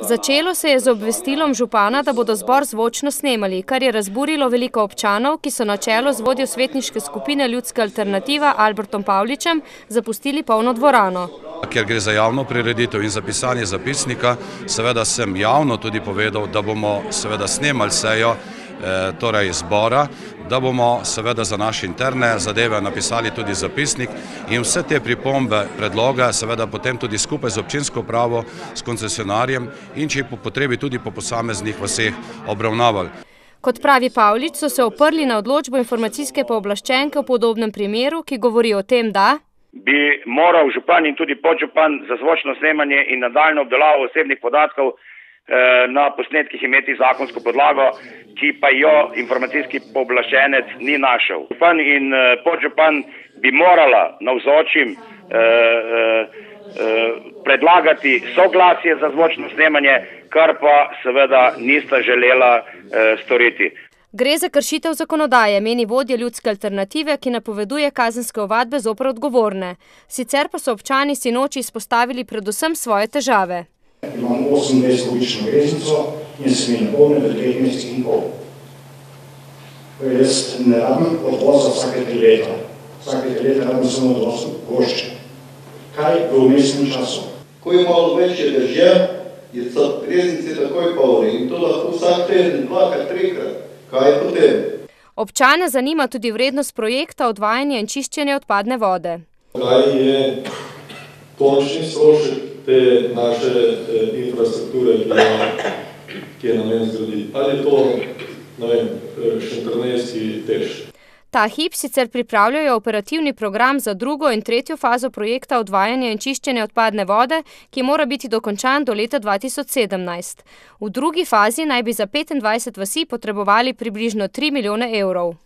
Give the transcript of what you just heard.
Začelo se je z obvestilom župana, da bodo zbor zvočno snemali, kar je razburilo veliko občanov, ki so na čelo z vodjo svetniške skupine Ljudska alternativa Albertom Pavličem zapustili polno dvorano. Ker gre za javno prireditev in zapisanje zapisnika, seveda sem javno tudi povedal, da bomo seveda snemali sejo torej zbora, da bomo seveda za naše interne zadeve napisali tudi zapisnik in vse te pripombe, predloge seveda potem tudi skupaj z občinsko pravo, s koncesionarjem in če jih po potrebi tudi po posameznih vseh obravnavali. Kot pravi Pavlič, so se oprli na odločbo informacijske pooblaščenke v podobnem primeru, ki govori o tem, da bi moral župan in tudi podžupan za zvočno snemanje in nadaljno obdelavo osebnih podatkov eh, na posnetkih imeti zakonsko podlago, ki pa jo informacijski pooblaščenec ni našel. Župan in eh, podžupan bi morala navzočim eh, predlagati soglasje za zvočno snemanje, kar pa seveda nista želela storiti. Gre za kršitev zakonodaje, meni vodja ljudske alternative, ki napoveduje kazenske ovadbe zopr odgovorne. Sicer pa so občani sinoči izpostavili predvsem svoje težave. Imam 28 kubično greznico in se mi napolne v dveh mesecih in pol. Jaz ne rabim odvoza vsake tri leta. Vsake tri leta rabim samo odvoz gošče. Kaj v umestnem času? Ko je malo večje držje, je greznice takoj polne in to lahko vsak teden, dvakrat, trikrat. Kaj potem? Občane zanima tudi vrednost projekta odvajanja in čiščenja odpadne vode. Kaj je končni strošek te naše eh, infrastrukture, ki je namen zgraditi? Ali je to, ne vem, šentrnejski tež? Ta hip sicer pripravljajo operativni program za drugo in tretjo fazo projekta odvajanja in čiščenja odpadne vode, ki mora biti dokončan do leta 2017. V drugi fazi naj bi za 25 vasi potrebovali približno 3 milijone evrov.